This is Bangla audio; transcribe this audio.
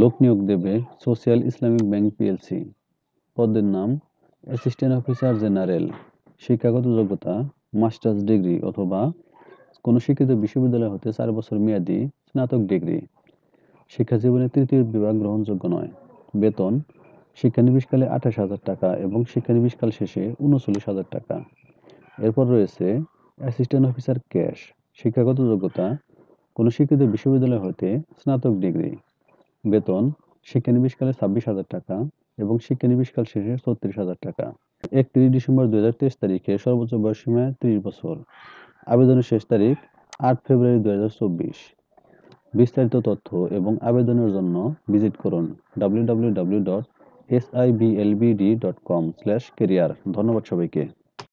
লোক নিয়োগ দেবে সোশ্যাল ইসলামিক ব্যাংক পিএলসি। পদের নাম অ্যাসিস্ট্যান্ট অফিসার জেনারেল, শিক্ষাগত যোগ্যতা, মাস্টার্স ডিগ্রি অথবা কোনো শিক্ষিত বিশ্ববিদ্যালয় হতে চার বছর মেয়াদী স্নাতক ডিগ্রি। শিক্ষা জীবনে তৃতীয় বিভাগ গ্রহণযোগ্য নয়। বেতন, শিক্ষানবিশকালে আঠাশ হাজার টাকা এবং শিক্ষানবিশকাল শেষে উনচল্লিশ হাজার টাকা। এরপর রয়েছে অ্যাসিস্ট্যান্ট অফিসার ক্যাশ, শিক্ষাগত যোগ্যতা, কোনো শিক্ষিত বিশ্ববিদ্যালয় হতে স্নাতক ডিগ্রি। বেতন শিক্ষানবিশকালে ছাব্বিশ হাজার টাকা এবং শিক্ষানবিশকাল শেষে ছত্রিশ হাজার টাকা। একত্রিশ ডিসেম্বর দুই হাজার তেইশ তারিখে সর্বোচ্চ বয়সসীমা ত্রিশ বছর। আবেদনের শেষ তারিখ আট ফেব্রুয়ারি দুই হাজার চব্বিশ। বিস্তারিত তথ্য এবং আবেদনের জন্য ভিজিট করুন W W W dot S I B L B D dot com slash career ধন্যবাদ সবাইকে।